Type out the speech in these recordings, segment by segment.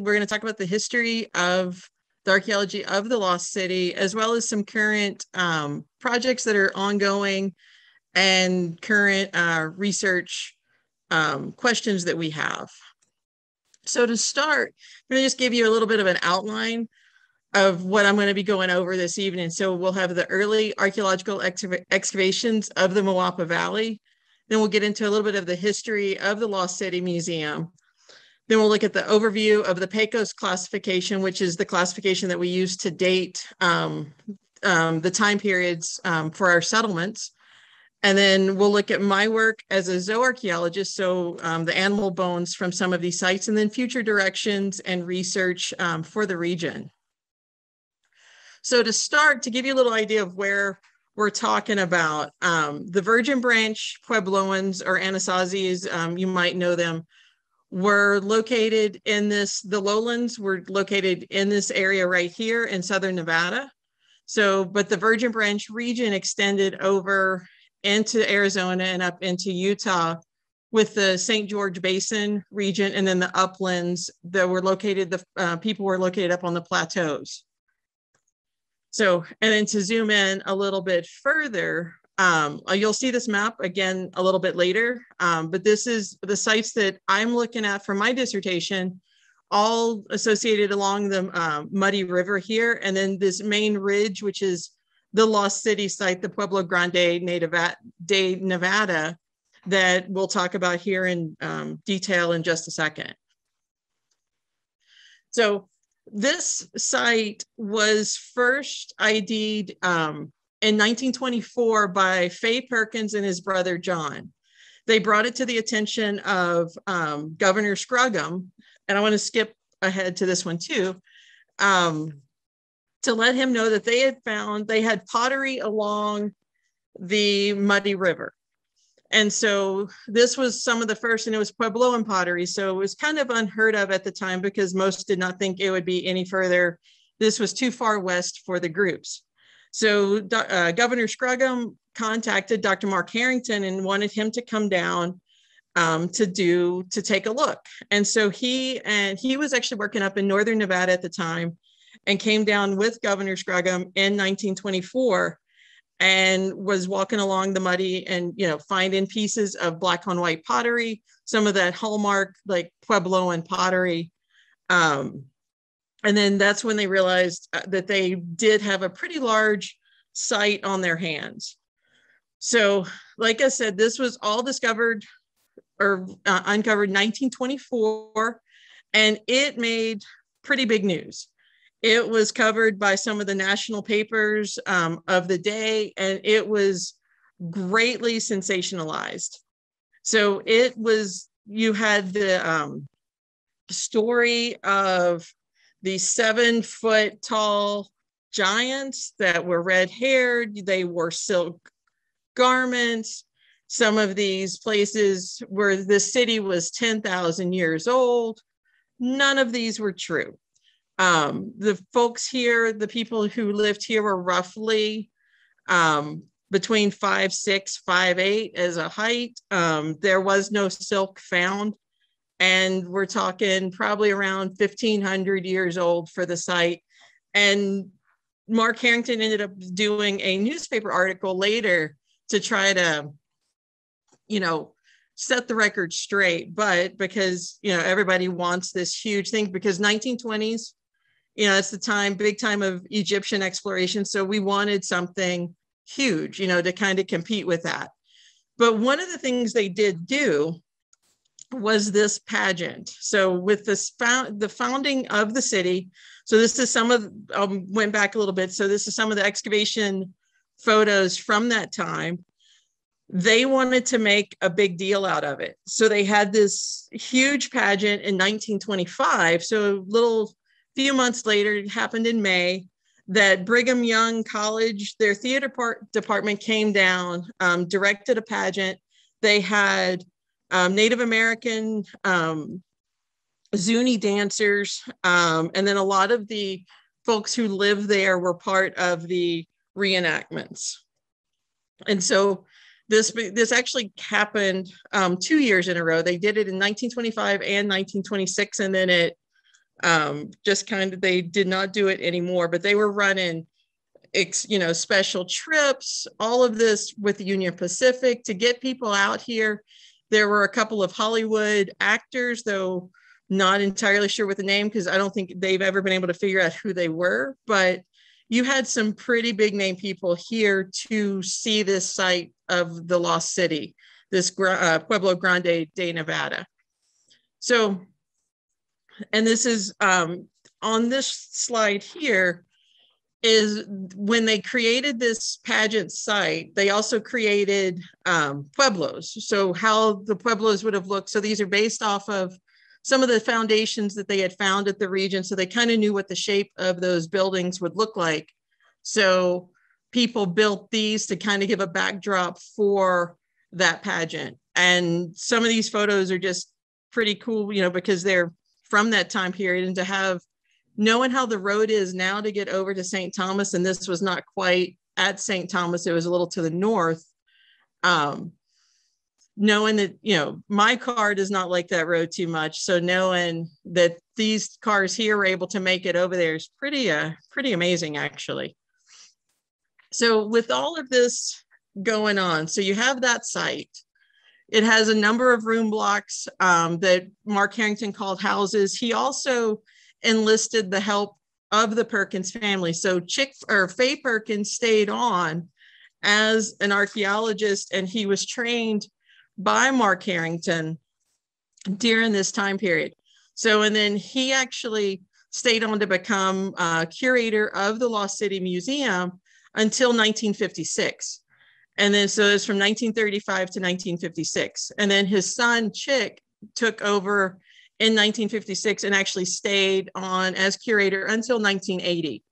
we're going to talk about the history of the archaeology of the lost city, as well as some current um, projects that are ongoing and current uh, research um, questions that we have. So to start, I'm going to just give you a little bit of an outline of what I'm going to be going over this evening. So we'll have the early archaeological excavations of the Moapa Valley. Then we'll get into a little bit of the history of the Lost City Museum. Then we'll look at the overview of the Pecos classification, which is the classification that we use to date um, um, the time periods um, for our settlements. And then we'll look at my work as a zooarchaeologist, so um, the animal bones from some of these sites, and then future directions and research um, for the region. So to start, to give you a little idea of where we're talking about, um, the Virgin Branch Puebloans or Anasazis, you might know them, were located in this, the lowlands were located in this area right here in Southern Nevada. So, but the Virgin Branch region extended over into Arizona and up into Utah with the St. George Basin region and then the uplands that were located, the uh, people were located up on the plateaus. So, and then to zoom in a little bit further, um, uh, you'll see this map again a little bit later, um, but this is the sites that I'm looking at for my dissertation, all associated along the uh, Muddy River here, and then this main ridge, which is the Lost City site, the Pueblo Grande Native de Nevada, that we'll talk about here in um, detail in just a second. So this site was first ID'd um, in 1924 by Fay Perkins and his brother John. They brought it to the attention of um, Governor Scrugham, and I want to skip ahead to this one too, um, to let him know that they had found, they had pottery along the Muddy River. And so this was some of the first, and it was Puebloan pottery. So it was kind of unheard of at the time because most did not think it would be any further. This was too far west for the groups. So uh, Governor Scrugham contacted Dr. Mark Harrington and wanted him to come down um, to do to take a look. And so he and he was actually working up in northern Nevada at the time, and came down with Governor Scrugham in 1924 and was walking along the muddy and you know finding pieces of black on white pottery some of that hallmark like puebloan pottery um, and then that's when they realized uh, that they did have a pretty large site on their hands so like i said this was all discovered or uh, uncovered 1924 and it made pretty big news it was covered by some of the national papers um, of the day, and it was greatly sensationalized. So it was, you had the um, story of these seven foot tall giants that were red haired, they wore silk garments. Some of these places where the city was 10,000 years old, none of these were true. Um, the folks here, the people who lived here were roughly um, between five, six, five, eight as a height. Um, there was no silk found. And we're talking probably around 1500 years old for the site. And Mark Harrington ended up doing a newspaper article later to try to, you know, set the record straight. But because, you know, everybody wants this huge thing because 1920s, you know, it's the time, big time of Egyptian exploration. So we wanted something huge, you know, to kind of compete with that. But one of the things they did do was this pageant. So with this found the founding of the city. So this is some of um, went back a little bit. So this is some of the excavation photos from that time. They wanted to make a big deal out of it. So they had this huge pageant in 1925. So a little few months later, it happened in May, that Brigham Young College, their theater part, department came down, um, directed a pageant. They had um, Native American um, Zuni dancers, um, and then a lot of the folks who live there were part of the reenactments. And so this this actually happened um, two years in a row. They did it in 1925 and 1926, and then it Um, just kind of, they did not do it anymore, but they were running, you know, special trips, all of this with the Union Pacific to get people out here. There were a couple of Hollywood actors, though not entirely sure with the name because I don't think they've ever been able to figure out who they were, but you had some pretty big name people here to see this site of the lost city, this uh, Pueblo Grande de Nevada. So, and this is um, on this slide here is when they created this pageant site, they also created um, pueblos. So how the pueblos would have looked. So these are based off of some of the foundations that they had found at the region. So they kind of knew what the shape of those buildings would look like. So people built these to kind of give a backdrop for that pageant. And some of these photos are just pretty cool, you know, because they're from that time period and to have knowing how the road is now to get over to St. Thomas, and this was not quite at St. Thomas, it was a little to the north. Um, knowing that you know my car does not like that road too much so knowing that these cars here are able to make it over there is pretty uh pretty amazing actually so with all of this going on so you have that site it has a number of room blocks um, that mark harrington called houses he also enlisted the help of the perkins family so chick or faye perkins stayed on as an archaeologist and he was trained by Mark Harrington during this time period. So, and then he actually stayed on to become uh, curator of the Lost City Museum until 1956. And then, so it's from 1935 to 1956. And then his son, Chick, took over in 1956 and actually stayed on as curator until 1980.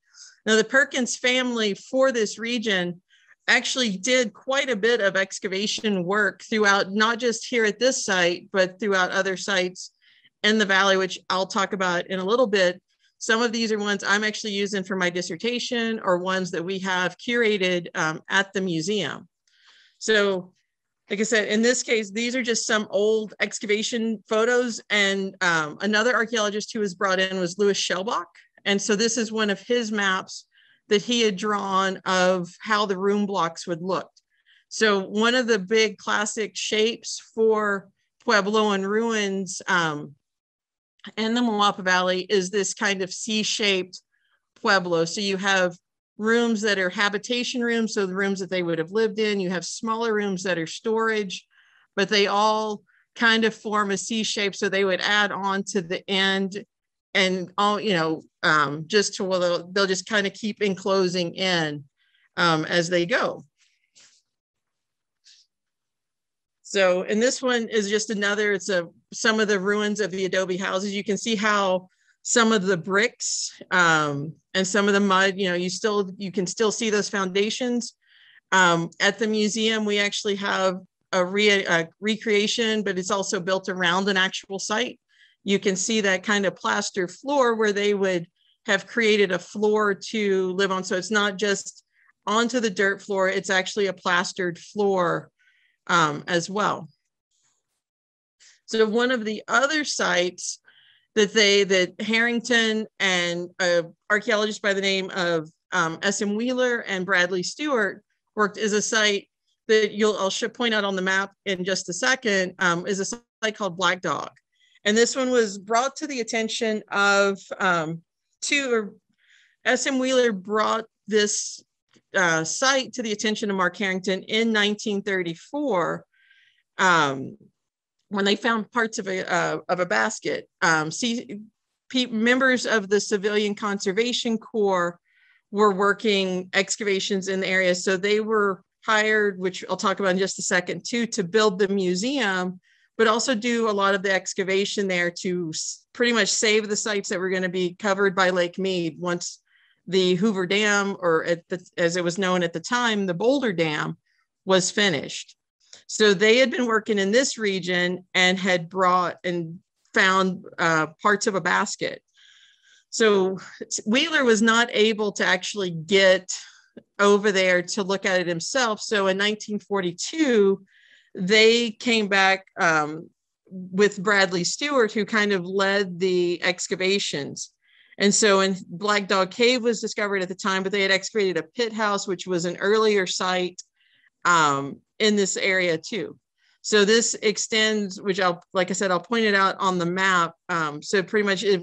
Now, the Perkins family for this region actually did quite a bit of excavation work throughout, not just here at this site, but throughout other sites in the valley, which I'll talk about in a little bit. Some of these are ones I'm actually using for my dissertation or ones that we have curated um, at the museum. So like I said, in this case, these are just some old excavation photos. And um, another archaeologist who was brought in was Louis Schellbach. And so this is one of his maps that he had drawn of how the room blocks would look. So one of the big classic shapes for Puebloan ruins um, in the Moapa Valley is this kind of C-shaped Pueblo. So you have rooms that are habitation rooms, so the rooms that they would have lived in. You have smaller rooms that are storage, but they all kind of form a C shape. So they would add on to the end and all you know um, just to well they'll, they'll just kind of keep enclosing in um, as they go so and this one is just another it's a some of the ruins of the adobe houses you can see how some of the bricks um, and some of the mud you know you still you can still see those foundations um, at the museum we actually have a, re- a recreation but it's also built around an actual site you can see that kind of plaster floor where they would have created a floor to live on. So it's not just onto the dirt floor, it's actually a plastered floor um, as well. So one of the other sites that they, that Harrington and an archaeologist by the name of um, S.M. Wheeler and Bradley Stewart worked is a site that you'll, I'll point out on the map in just a second, um, is a site called Black Dog. And this one was brought to the attention of um, two, S.M. Wheeler brought this uh, site to the attention of Mark Harrington in 1934 um, when they found parts of a, uh, of a basket. Um, members of the Civilian Conservation Corps were working excavations in the area. So they were hired, which I'll talk about in just a second, too, to build the museum but also do a lot of the excavation there to pretty much save the sites that were going to be covered by Lake Mead once the Hoover Dam, or the, as it was known at the time, the Boulder Dam, was finished. So they had been working in this region and had brought and found uh, parts of a basket. So Wheeler was not able to actually get over there to look at it himself. So in 1942, they came back um, with Bradley Stewart, who kind of led the excavations. And so, in Black Dog Cave was discovered at the time, but they had excavated a pit house, which was an earlier site um, in this area too. So this extends, which I'll, like I said, I'll point it out on the map. Um, so pretty much it,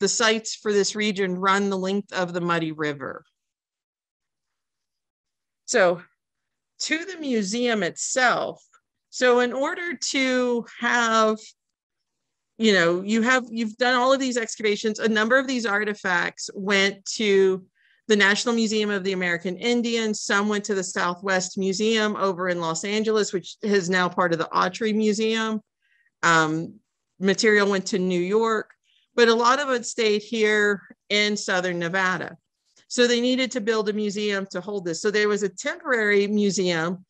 the sites for this region run the length of the Muddy River. So to the museum itself, so in order to have, you know, you have, you've done all of these excavations, a number of these artifacts went to the National Museum of the American Indian. Some went to the Southwest Museum over in Los Angeles, which is now part of the Autry Museum. Um, material went to New York, but a lot of it stayed here in Southern Nevada. So they needed to build a museum to hold this. So there was a temporary museum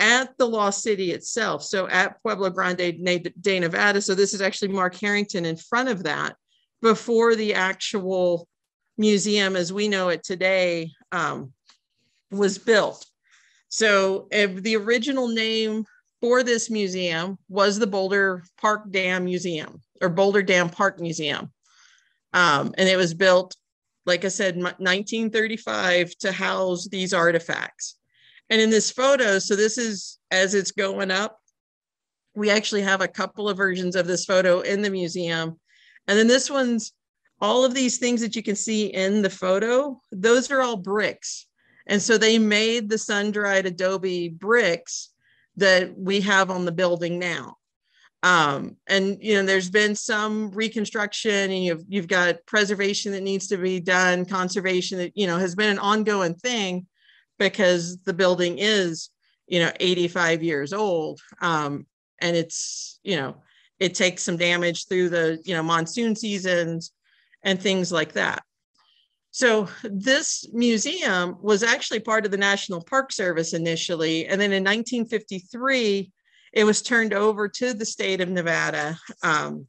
at the Lost City itself. So at Pueblo Grande de Nevada. So this is actually Mark Harrington in front of that before the actual museum as we know it today um, was built. So the original name for this museum was the Boulder Park Dam Museum or Boulder Dam Park Museum. Um, and it was built, like I said, 1935 to house these artifacts. And in this photo, so this is as it's going up, we actually have a couple of versions of this photo in the museum. And then this one's all of these things that you can see in the photo, those are all bricks. And so they made the sun-dried adobe bricks that we have on the building now. Um, and you know, there's been some reconstruction, and you've you've got preservation that needs to be done, conservation that you know has been an ongoing thing because the building is you know 85 years old, um, and it's you know it takes some damage through the you know monsoon seasons and things like that. So this museum was actually part of the National Park Service initially. And then in 1953, it was turned over to the state of Nevada. Um,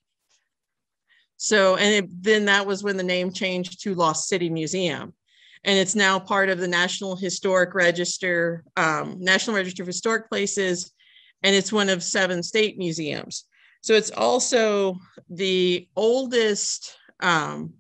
so, and it, then that was when the name changed to Lost City Museum. And it's now part of the National Historic Register, um, National Register of Historic Places, and it's one of seven state museums. So it's also the oldest um,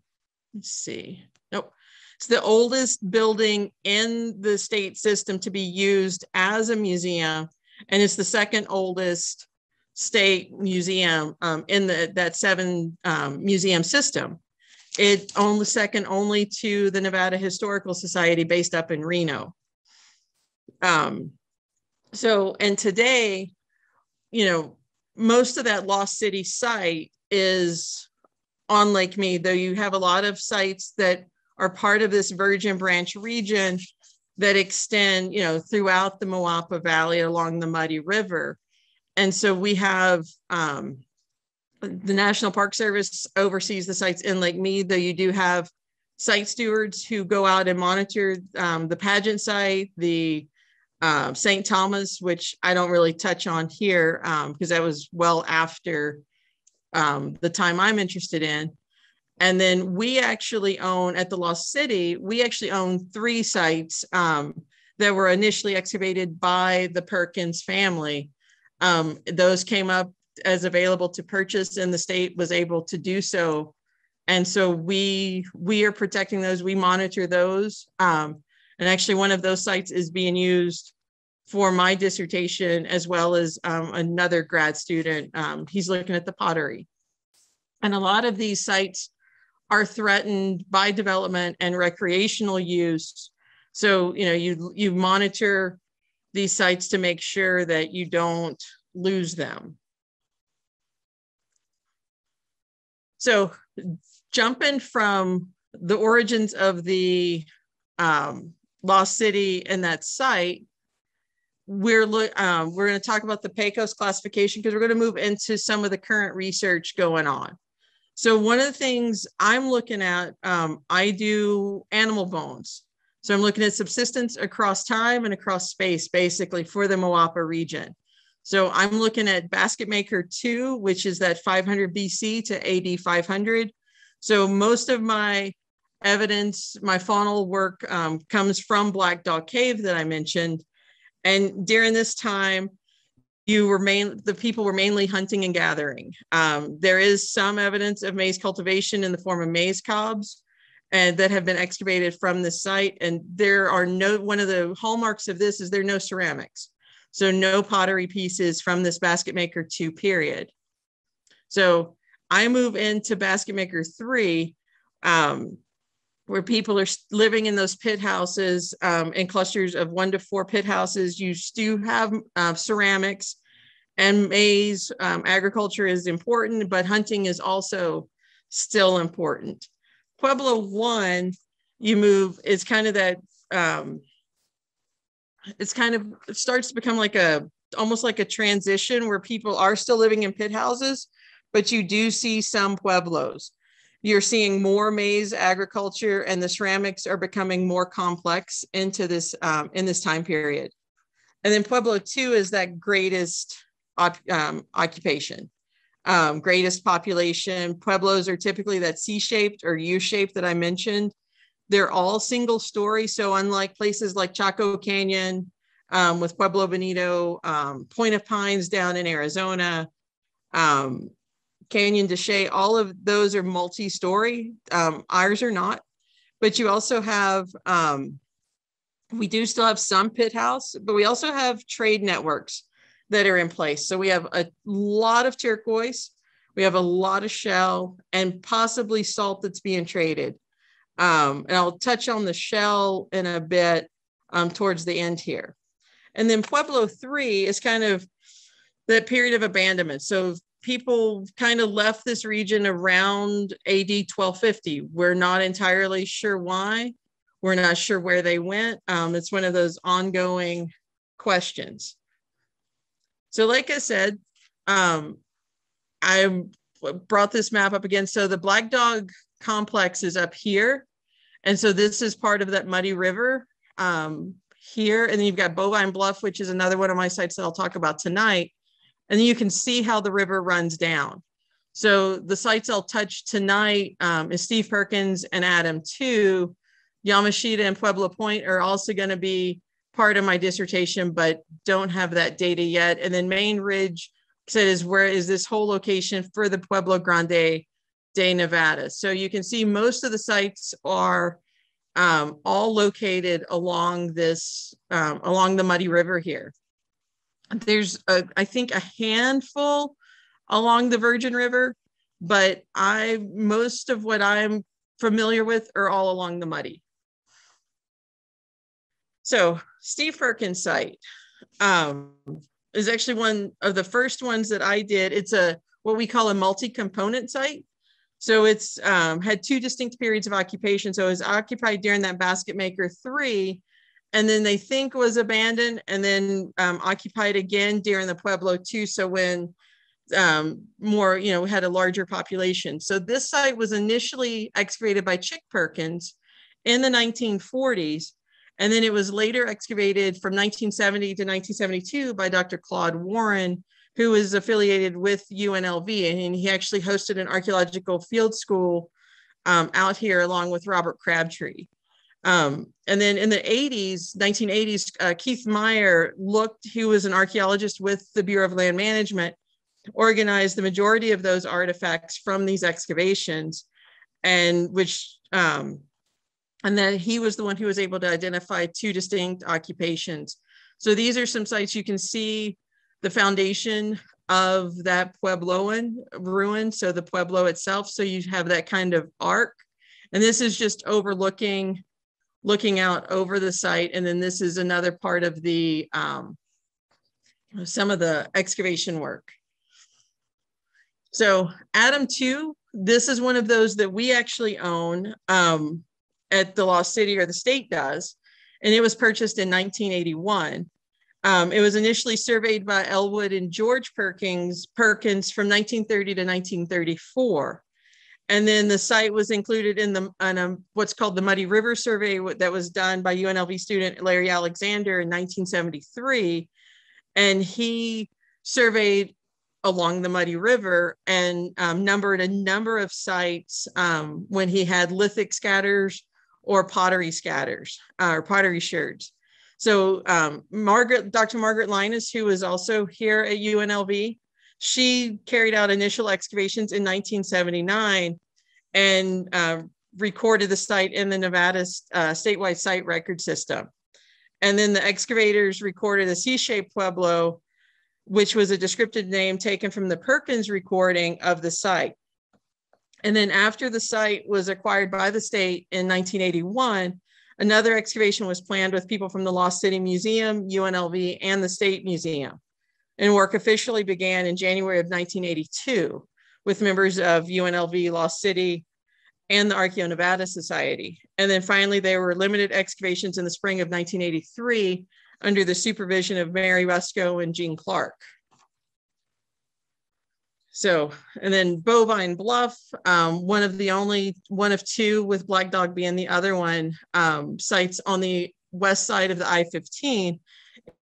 let's see. Nope. It's the oldest building in the state system to be used as a museum, and it's the second oldest state museum um, in the that seven um, museum system. It only second only to the Nevada Historical Society based up in Reno. Um, so, and today, you know, most of that Lost City site is on Lake Mead, though you have a lot of sites that are part of this Virgin Branch region that extend, you know, throughout the Moapa Valley along the Muddy River. And so we have um, the National Park Service oversees the sites in Lake Mead, though you do have site stewards who go out and monitor um, the pageant site, the uh, St. Thomas, which I don't really touch on here because um, that was well after um, the time I'm interested in. And then we actually own at the Lost City, we actually own three sites um, that were initially excavated by the Perkins family. Um, those came up as available to purchase, and the state was able to do so. And so we we are protecting those. We monitor those. Um, and actually, one of those sites is being used for my dissertation as well as um, another grad student. Um, he's looking at the pottery. And a lot of these sites are threatened by development and recreational use. So, you know, you, you monitor these sites to make sure that you don't lose them. So jumping from the origins of the um, Lost City and that site we're um, we're going to talk about the PECOS classification because we're going to move into some of the current research going on. So one of the things I'm looking at, um, I do animal bones. So I'm looking at subsistence across time and across space, basically for the Moapa region. So I'm looking at Basket Maker 2, which is that 500 BC to AD 500. So most of my evidence, my faunal work um, comes from Black Dog Cave that I mentioned. And during this time, you were main the people were mainly hunting and gathering. Um, there is some evidence of maize cultivation in the form of maize cobs, and that have been excavated from the site. And there are no one of the hallmarks of this is there are no ceramics, so no pottery pieces from this basket maker two period. So I move into basket maker three. Um, where people are living in those pit houses um, in clusters of one to four pit houses. You do have uh, ceramics and maize. Um, agriculture is important, but hunting is also still important. Pueblo one, you move, is kind of that, um, it's kind of, it starts to become like a, almost like a transition where people are still living in pit houses, but you do see some Pueblos you're seeing more maize agriculture and the ceramics are becoming more complex into this um, in this time period. And then pueblo 2 is that greatest um, occupation um, greatest population. Pueblos are typically that c-shaped or u-shaped that i mentioned. They're all single story so unlike places like chaco canyon um, with pueblo bonito um, point of pines down in arizona um, Canyon de Chelly, all of those are multi-story. Um, ours are not, but you also have, um, we do still have some pit house, but we also have trade networks that are in place. So we have a lot of turquoise, we have a lot of shell and possibly salt that's being traded. Um, and I'll touch on the shell in a bit um, towards the end here. And then Pueblo 3 is kind of the period of abandonment. So people kind of left this region around AD 1250. We're not entirely sure why. We're not sure where they went. Um, it's one of those ongoing questions. So, like I said, um, I brought this map up again. So, the Black Dog complex is up here. And so, this is part of that Muddy River um, here. And then you've got Bovine Bluff, which is another one of my sites that I'll talk about tonight. And you can see how the river runs down. So the sites I'll touch tonight um, is Steve Perkins and Adam 2. Yamashita and Pueblo Point are also going to be part of my dissertation, but don't have that data yet. And then Main Ridge said is where is this whole location for the Pueblo Grande de Nevada. So you can see most of the sites are um, all located along this, um, along the Muddy River here there's a, I think a handful along the Virgin River, but I most of what I'm familiar with are all along the Muddy. So Steve Perkins site um, is actually one of the first ones that I did. It's a what we call a multi-component site. So it's um, had two distinct periods of occupation. So it was occupied during that basket maker three, and then they think was abandoned and then um, occupied again during the Pueblo II. So when um, more, you know, had a larger population. So this site was initially excavated by Chick Perkins in the 1940s. And then it was later excavated from 1970 to 1972 by Dr. Claude Warren, who was affiliated with UNLV. And he actually hosted an archaeological field school um, out here along with Robert Crabtree. Um, and then in the 80s, 1980s, uh, Keith Myhrer looked, he was an archaeologist with the Bureau of Land Management, organized the majority of those artifacts from these excavations, and which, um, and then he was the one who was able to identify two distinct occupations. So these are some sites you can see the foundation of that Puebloan ruin. So the Pueblo itself. So you have that kind of arc. And this is just overlooking looking out over the site. And then this is another part of the, um, some of the excavation work. So Adam 2, this is one of those that we actually own um, at the Lost City or the state does. And it was purchased in 1981. Um, it was initially surveyed by Elwood and George Perkins, Perkins from 1930 to 1934. And then the site was included in the on a, what's called the Muddy River Survey that was done by UNLV student Larry Alexander in 1973. And he surveyed along the Muddy River and um, numbered a number of sites um, when he had lithic scatters or pottery scatters uh, or pottery sherds. So um, Margaret, Dr. Margaret Lyneis, who was also here at UNLV, she carried out initial excavations in 1979 and uh, recorded the site in the Nevada uh, statewide site record system. And then the excavators recorded a C-shaped Pueblo, which was a descriptive name taken from the Perkins recording of the site. And then after the site was acquired by the state in 1981, another excavation was planned with people from the Lost City Museum, UNLV, and the State Museum. And work officially began in January of 1982 with members of UNLV, Lost City, and the Archaeo Nevada Society. And then finally, there were limited excavations in the spring of 1983 under the supervision of Mary Rusco and Jean Clark. So, and then Bovine Bluff, um, one of the only, one of two, with Black Dog being the other one, um, sites on the west side of the I 15.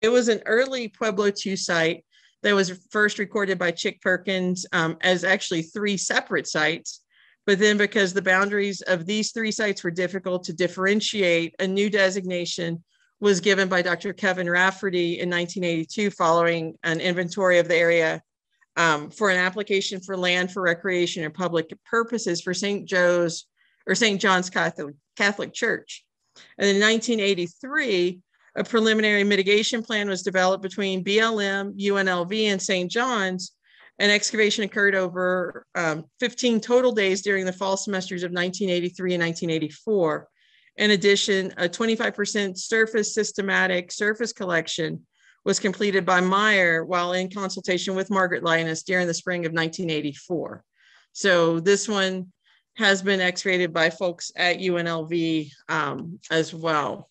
It was an early Pueblo 2 site that was first recorded by Chick Perkins um, as actually three separate sites. But then, because the boundaries of these three sites were difficult to differentiate, a new designation was given by Dr. Kevin Rafferty in 1982 following an inventory of the area um, for an application for land for recreation and public purposes for St. Joe's or St. John's Catholic, Catholic Church. And in 1983, a preliminary mitigation plan was developed between BLM, UNLV, and St. John's. An excavation occurred over um, 15 total days during the fall semesters of 1983 and 1984. In addition, a 25% surface systematic surface collection was completed by Myhrer while in consultation with Margaret Lyneis during the spring of 1984. So this one has been excavated by folks at UNLV um, as well.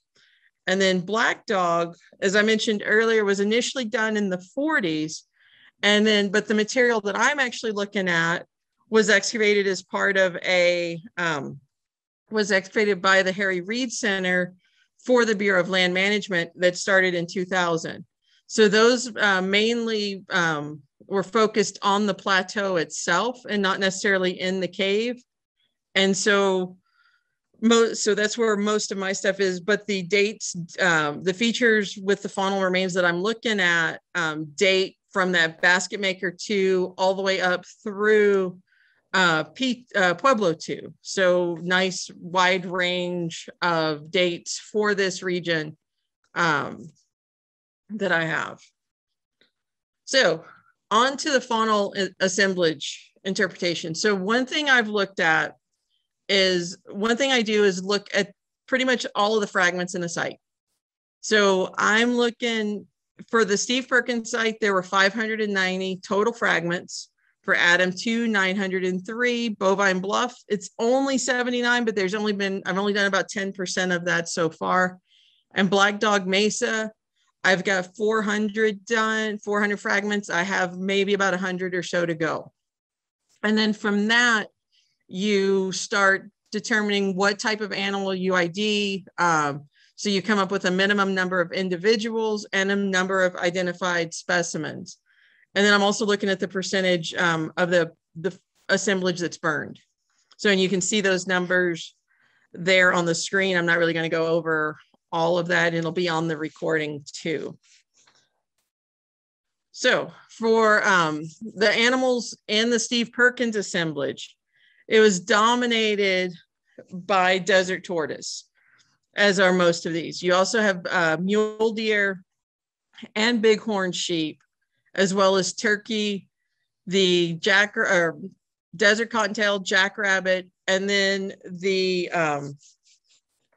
And then Black Dog, as I mentioned earlier, was initially done in the 40s. And then, but the material that I'm actually looking at was excavated as part of a, um, was excavated by the Harry Reid Center for the Bureau of Land Management that started in 2000. So those uh, mainly um, were focused on the plateau itself and not necessarily in the cave. And so, most, so that's where most of my stuff is. But the dates, um, the features with the faunal remains that I'm looking at um, date from that basket maker two all the way up through uh, P, uh, Pueblo 2. So nice wide range of dates for this region. Um, that I have. So on to the faunal assemblage interpretation. So one thing I've looked at is one thing I do is look at pretty much all of the fragments in the site. So I'm looking for the Steve Perkins site, there were 590 total fragments. For Adam 2, 903. Bovine Bluff, it's only 79, but there's only been, I've only done about 10% of that so far. And Black Dog Mesa, I've got 400 done, 400 fragments. I have maybe about 100 or so to go. And then from that, you start determining what type of animal you ID. Um, so you come up with a minimum number of individuals and a number of identified specimens. And then I'm also looking at the percentage um, of the, the assemblage that's burned. So, and you can see those numbers there on the screen. I'm not really going to go over all of that. It'll be on the recording too. So for um, the animals in the Steve Perkins assemblage, it was dominated by desert tortoise, as are most of these. You also have uh, mule deer and bighorn sheep, as well as turkey, the jack or desert cottontail, jackrabbit, and then the um,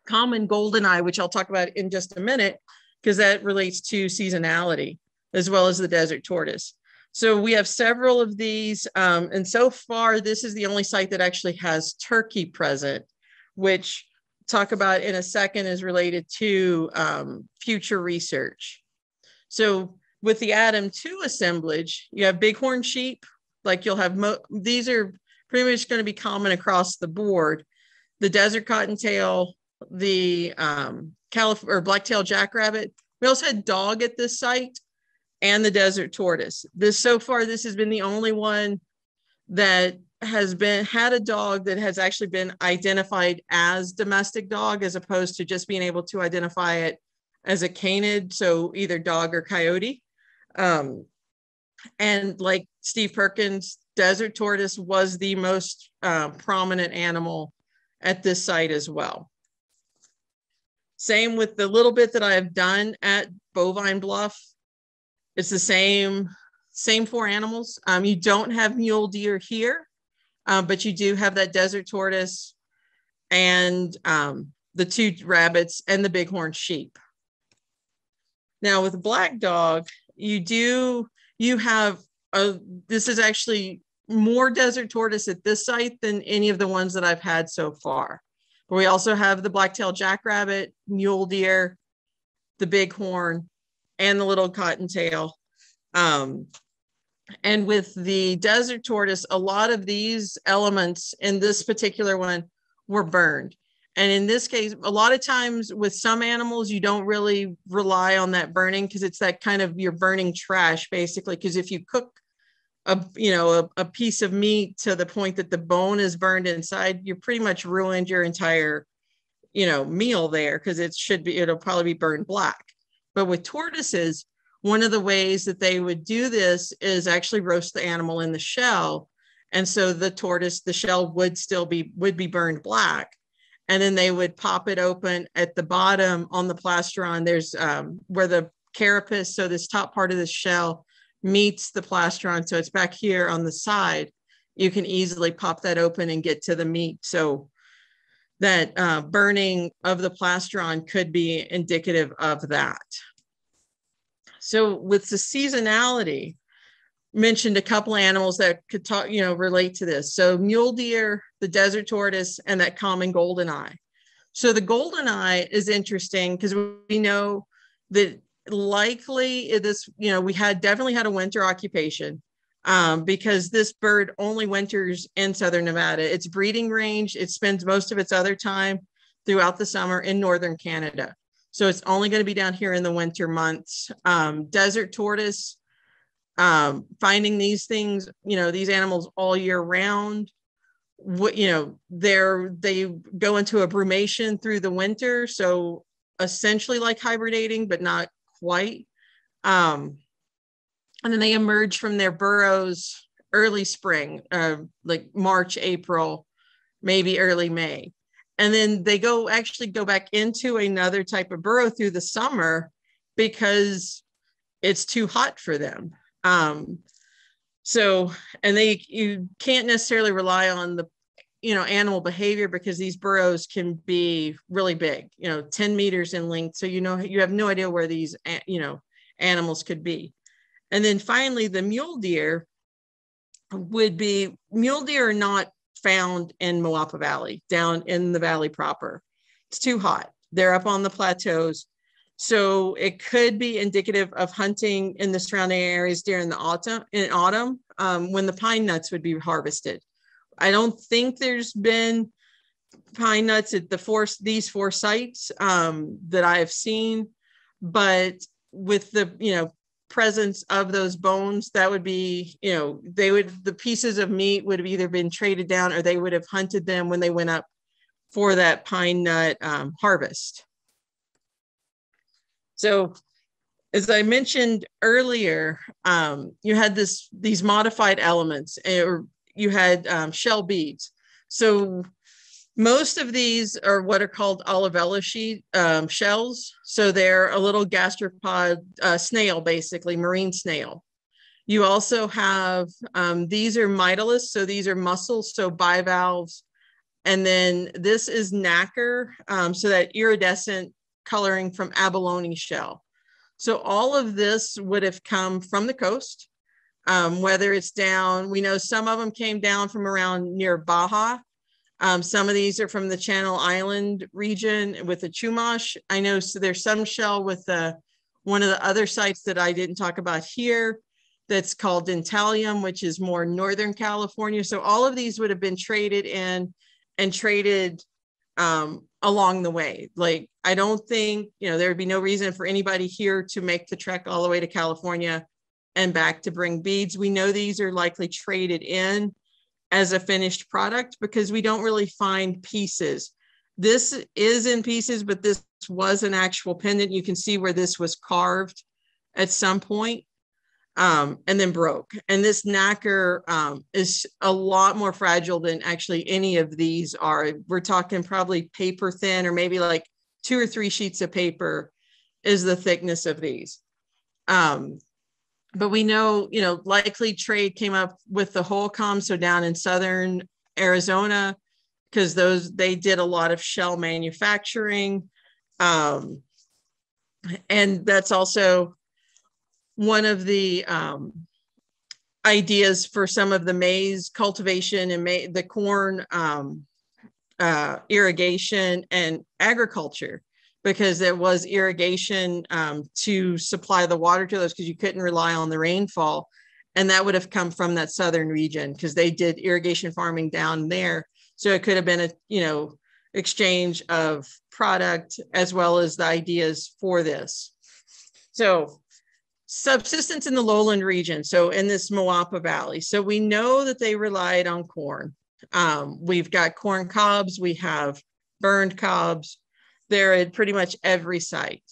common goldeneye, which I'll talk about in just a minute, because that relates to seasonality as well as the desert tortoise. So we have several of these. Um, and so far, this is the only site that actually has turkey present, which talk about in a second is related to um, future research. So with the Adam 2 assemblage, you have bighorn sheep, like you'll have, these are pretty much going to be common across the board. The desert cottontail, the um, or black-tailed jackrabbit. We also had dog at this site and the desert tortoise. This so far, this has been the only one that has been had a dog that has actually been identified as domestic dog as opposed to just being able to identify it as a canid, so either dog or coyote. Um, and like Steve Perkins, desert tortoise was the most uh, prominent animal at this site as well. Same with the little bit that I have done at Bovine Bluff. It's the same, same four animals. Um, you don't have mule deer here, uh, but you do have that desert tortoise and um, the two rabbits and the bighorn sheep. Now with black dog, you do, you have, a, this is actually more desert tortoise at this site than any of the ones that I've had so far. But we also have the black-tailed jackrabbit, mule deer, the bighorn, and the little cottontail. Um, and with the desert tortoise, a lot of these elements in this particular one were burned. And in this case, a lot of times with some animals, you don't really rely on that burning because it's that kind of you're burning trash basically. Because if you cook a you know a, a, piece of meat to the point that the bone is burned inside, you're pretty much ruined your entire you know meal there because it should be it'll probably be burned black. But with tortoises, one of the ways that they would do this is actually roast the animal in the shell. And so the tortoise the shell would still be would be burned black. And then they would pop it open at the bottom on the plastron. There's um, where the carapace so this top part of the shell meets the plastron. So it's back here on the side. You can easily pop that open and get to the meat. So that uh, burning of the plastron could be indicative of that so with the seasonality mentioned a couple animals that could talk, you know, relate to this. So mule deer, the desert tortoise, and that common golden eye. So the golden eye is interesting because we know that likely this, you know, we had definitely had a winter occupation um, because this bird only winters in southern Nevada. Its breeding range, it spends most of its other time throughout the summer in northern Canada. So it's only going to be down here in the winter months. Um, desert tortoise, um, finding these things, you know, these animals all year round. What you know, they're they go into a brumation through the winter, so essentially like hibernating, but not quite. Um, and then they emerge from their burrows early spring, uh, like March, April, maybe early May. And then they go actually go back into another type of burrow through the summer because it's too hot for them. Um, so, and they, you can't necessarily rely on the, you know, animal behavior because these burrows can be really big, you know, 10 meters in length. So, you know, you have no idea where these, you know, animals could be. And then finally, the mule deer would be, mule deer are not found in Moapa Valley, down in the valley proper. It's too hot. They're up on the plateaus. So it could be indicative of hunting in the surrounding areas during the autumn in autumn um, when the pine nuts would be harvested. I don't think there's been pine nuts at the four these four sites um, that I have seen, but with the you know presence of those bones, that would be you know they would the pieces of meat would have either been traded down or they would have hunted them when they went up for that pine nut um, harvest. So as I mentioned earlier, um, you had this these modified elements, or you had um, shell beads. So most of these are what are called olivella sheet um, shells. So they're a little gastropod uh, snail, basically marine snail. You also have um, these are mitoliths, so these are mussels, so bivalves. And then this is nacre, um, so that iridescent coloring from abalone shell. So all of this would have come from the coast, um, whether it's down, we know some of them came down from around near Baja. Um, some of these are from the Channel Island region with the Chumash. I know so there's some shell with the, one of the other sites that I didn't talk about here that's called Dentalium, which is more Northern California. So all of these would have been traded in and traded um, along the way. Like, I don't think, you know, there would be no reason for anybody here to make the trek all the way to California and back to bring beads. We know these are likely traded in as a finished product because we don't really find pieces. This is in pieces, but this was an actual pendant. You can see where this was carved at some point um, and then broke. And this nacre um, is a lot more fragile than actually any of these are. We're talking probably paper thin or maybe like two or three sheets of paper is the thickness of these. Um, but we know, you know, likely trade came up with the Hohokam, so down in southern Arizona, because those they did a lot of shell manufacturing. Um, and that's also one of the um, ideas for some of the maize cultivation and ma- the corn um, uh, irrigation and agriculture because there was irrigation um, to supply the water to those because you couldn't rely on the rainfall and that would have come from that southern region because they did irrigation farming down there so it could have been a you know exchange of product as well as the ideas for this so subsistence in the lowland region, so in this Moapa Valley. So we know that they relied on corn. Um, we've got corn cobs, we have burned cobs. They're at pretty much every site.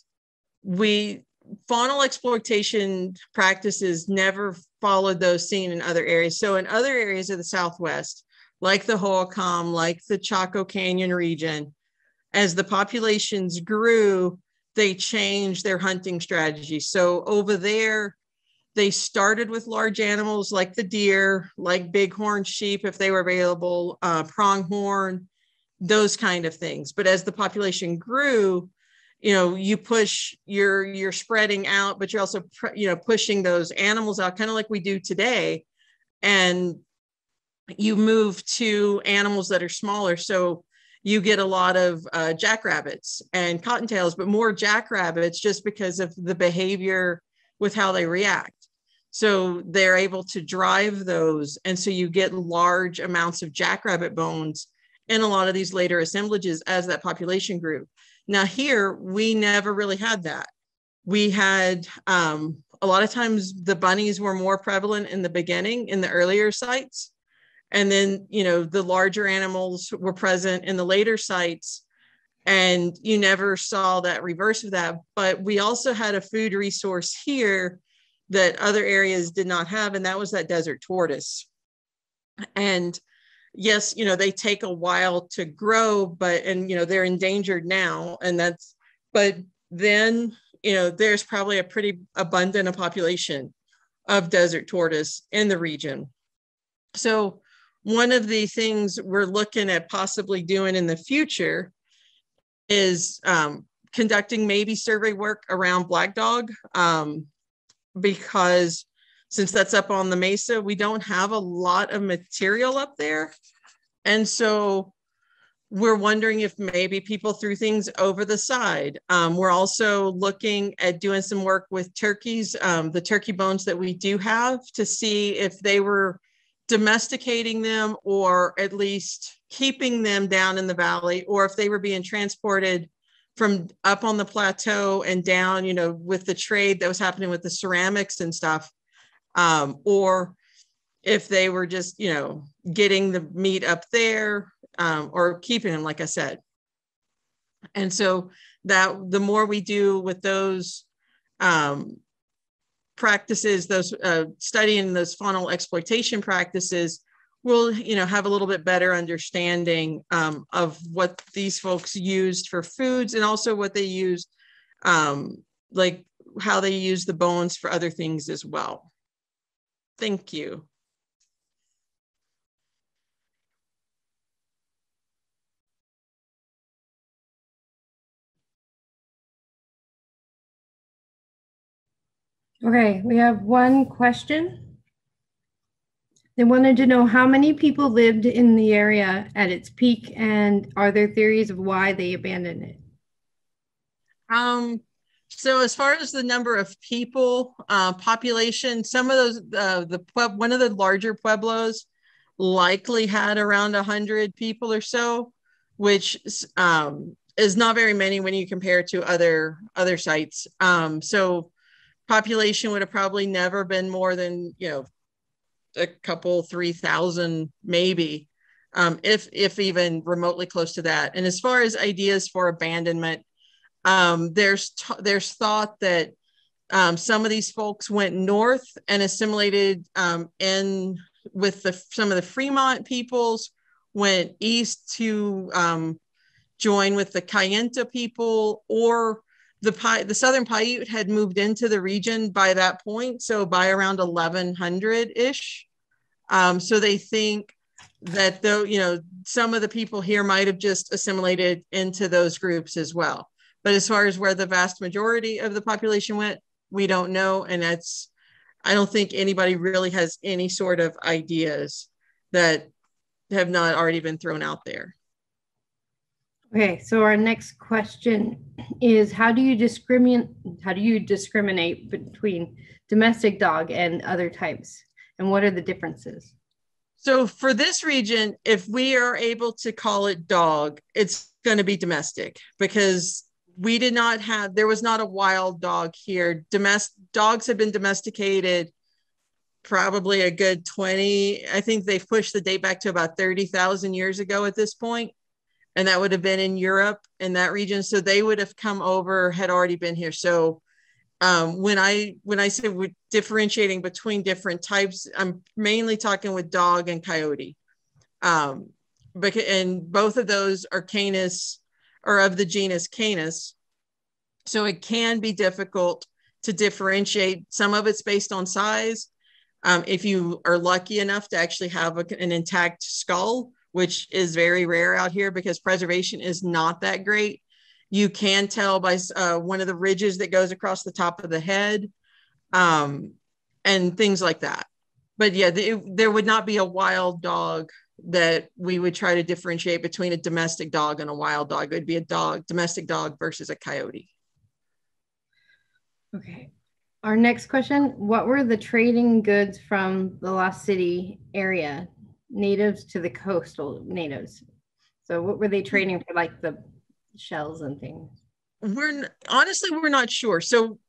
We faunal exploitation practices never followed those seen in other areas. So in other areas of the Southwest, like the Hohokam, like the Chaco Canyon region, as the populations grew, they changed their hunting strategy. So over there, they started with large animals like the deer, like bighorn sheep, if they were available, uh, pronghorn, those kind of things. But as the population grew, you know, you push, you're you're spreading out, but you're also you know pushing those animals out, kind of like we do today, and you move to animals that are smaller. So you get a lot of uh, jackrabbits and cottontails, but more jackrabbits just because of the behavior with how they react. So they're able to drive those. And so you get large amounts of jackrabbit bones in a lot of these later assemblages as that population grew. Now, here, we never really had that. We had um, a lot of times the bunnies were more prevalent in the beginning in the earlier sites and then you know the larger animals were present in the later sites and you never saw that reverse of that but we also had a food resource here that other areas did not have and that was that desert tortoise and yes you know they take a while to grow but and you know they're endangered now and that's but then you know there's probably a pretty abundant a population of desert tortoise in the region. So one of the things we're looking at possibly doing in the future is um, conducting maybe survey work around black dog um, because since that's up on the mesa we don't have a lot of material up there. And so we're wondering if maybe people threw things over the side. Um, we're also looking at doing some work with turkeys um, the turkey bones that we do have to see if they were domesticating them or at least keeping them down in the valley or if they were being transported from up on the plateau and down you know with the trade that was happening with the ceramics and stuff um, or if they were just you know getting the meat up there um, or keeping them like i said and so that the more we do with those um, practices, those uh, studying those faunal exploitation practices, we'll you know have a little bit better understanding um, of what these folks used for foods and also what they use, um, like how they use the bones for other things as well. Thank you. Okay, we have one question. They wanted to know how many people lived in the area at its peak and are there theories of why they abandoned it? Um, so as far as the number of people, uh, population, some of those, uh, the one of the larger pueblos likely had around a hundred people or so, which um, is not very many when you compare to other other sites. Um, so population would have probably never been more than you know a couple three thousand maybe um, if if even remotely close to that and as far as ideas for abandonment Um, there's there's thought that um, some of these folks went north and assimilated um, in with the some of the Fremont peoples, went east to um, join with the Kayenta people, or the Pi- the Southern Paiute had moved into the region by that point, so by around 1100 ish. Um, so they think that though you know some of the people here might have just assimilated into those groups as well. But as far as where the vast majority of the population went, we don't know, and that's I don't think anybody really has any sort of ideas that have not already been thrown out there. Okay, so our next question is how do you discriminate how do you discriminate between domestic dog and other types and what are the differences? So for this region, if we are able to call it dog, it's going to be domestic because we did not have there was not a wild dog here. Domestic dogs have been domesticated probably a good 20 i think they've pushed the date back to about 30,000 years ago at this point and that would have been in Europe in that region. So they would have come over, had already been here. So um, when I when I say we're differentiating between different types, I'm mainly talking with dog and coyote. Um, because, and both of those are Canis or of the genus Canis. So it can be difficult to differentiate. Some of it's based on size. Um, if you are lucky enough to actually have a, an intact skull, which is very rare out here because preservation is not that great. You can tell by uh, one of the ridges that goes across the top of the head um, and things like that. But yeah, the, there would not be a wild dog that we would try to differentiate between a domestic dog and a wild dog. It would be a dog, domestic dog versus a coyote. Okay. Our next question What were the trading goods from the Lost City area natives to the coastal natives. So what were they trading for like the shells and things? We're honestly we're not sure. So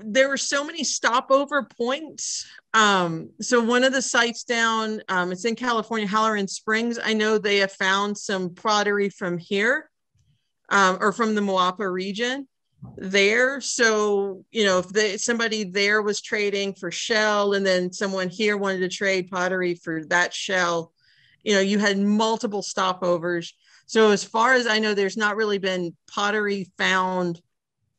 there were so many stopover points. Um, so one of the sites down, um, it's in California, Halloran Springs. I know they have found some pottery from here um, or from the Moapa region there. So, you know, if they, somebody there was trading for shell and then someone here wanted to trade pottery for that shell, you know, you had multiple stopovers. So, as far as I know, there's not really been pottery found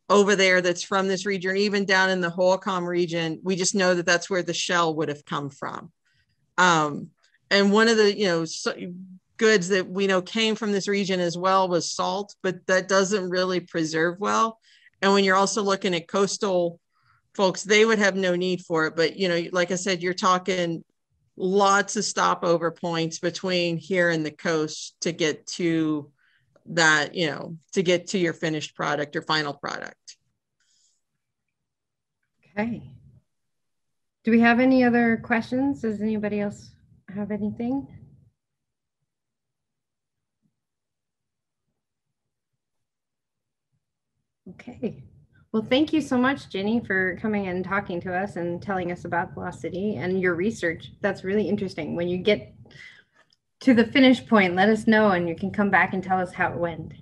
over there that's from this region, even down in the Hohokam region. We just know that that's where the shell would have come from. Um, and one of the, you know, so, goods that we know came from this region as well was salt, but that doesn't really preserve well. And when you're also looking at coastal folks, they would have no need for it. But, you know, like I said, you're talking lots of stopover points between here and the coast to get to that, you know, to get to your finished product or final product. Okay. Do we have any other questions? Does anybody else have anything? Okay. Well, thank you so much, Jenny, for coming and talking to us and telling us about Lost City and your research. That's really interesting. When you get to the finish point, let us know and you can come back and tell us how it went.